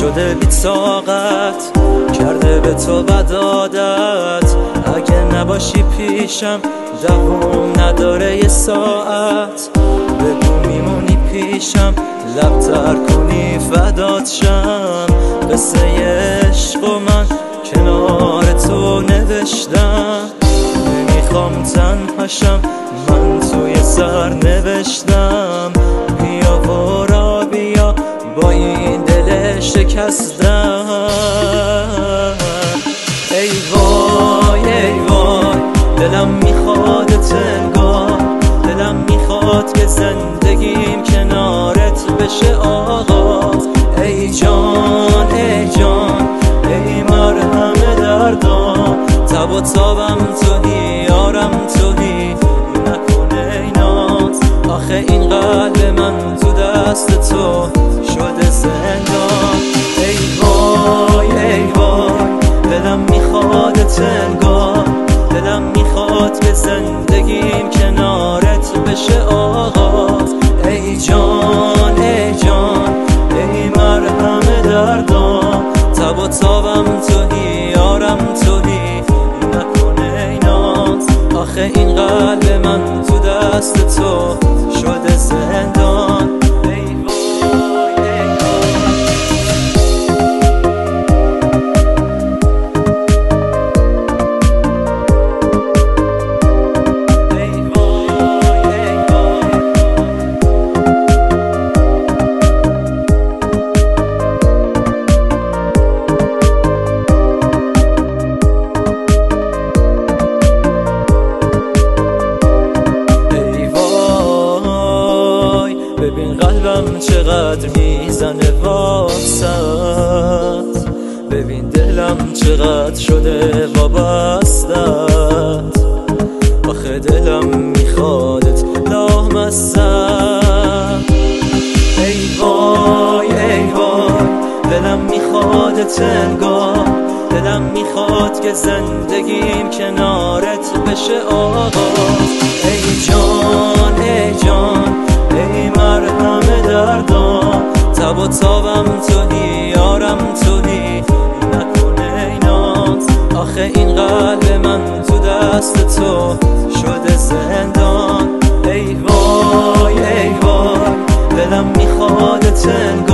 کرده بی طاقت کرده به تو بدادت اگه نباشی پیشم دووم نداره یه ساعت. بگو میمونی پیشم لبتر کنی فدات شم. قصه عشق و من کنار تو نوشتم. نمی‌خوام تنهاشم من دل شکستم ای وای ای وای دلم می‌خواد تنگار دلم می‌خواد که زندگیم کنارت بشه آغاز. ای جان ای جان ای مرهم دردام تب و تابم توهی یارم توهی نکنه اینات آخه این قلب من تو دست تو. شده زندان این قلب من تو دست تو. چقدر می‌زنه واسد ببین دلم چقدر شده وابستت. آخه دلم میخوادت لامصب ای وای ای وای دلم می‌خواد تنگار دلم می‌خواد که زندگیم کنارت بشه آغاز. و تابم توهی یارم توهی نکنه اینات. آخه این قلب من تو دست تو شده زندان. ای وای ای وای دلم می‌خواد تنگار